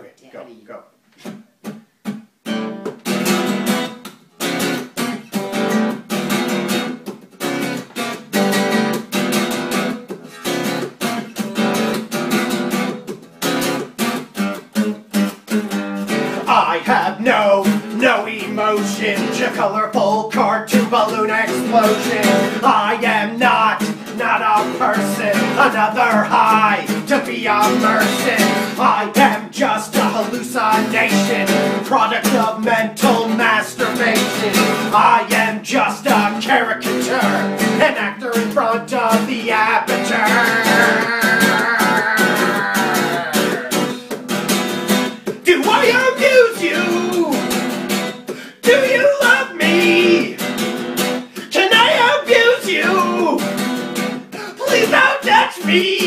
Okay, go, go. I have no, no emotion. A colorful cartoon balloon explosion. I am not, not a person. Another high to a merchant. I am just a hallucination. Product of mental masturbation. I am just a caricature. An actor in front of the aperture. Do I abuse you? Do you love me? Can I abuse you? Please don't touch me.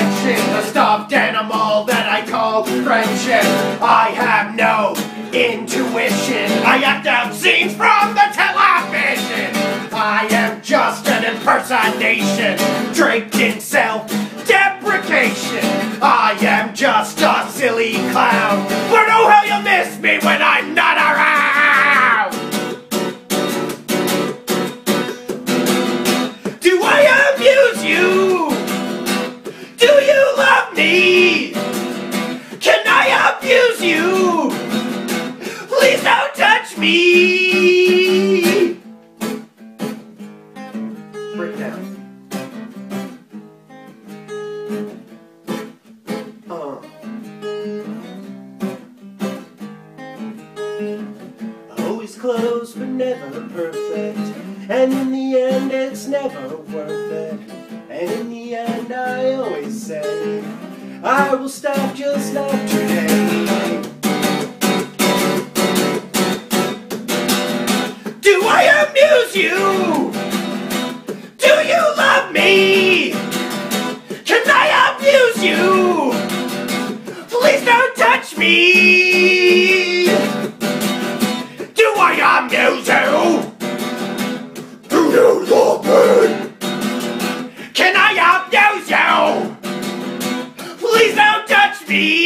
No dimension. The stuffed animal that I call friendship. I have no intuition. I act out scenes from the television. I am just an impersonation draped in self deprecation. I am just a silly clown. But oh, how you miss me when I'm not Can I abuse you? Please don't touch me. Break it. Uh. Always close but never perfect. And in the end, it's never worth it. I will stop just not today. Do I amuse you? Do you love me? Can I abuse you? Please don't touch me. Do I amuse you? Can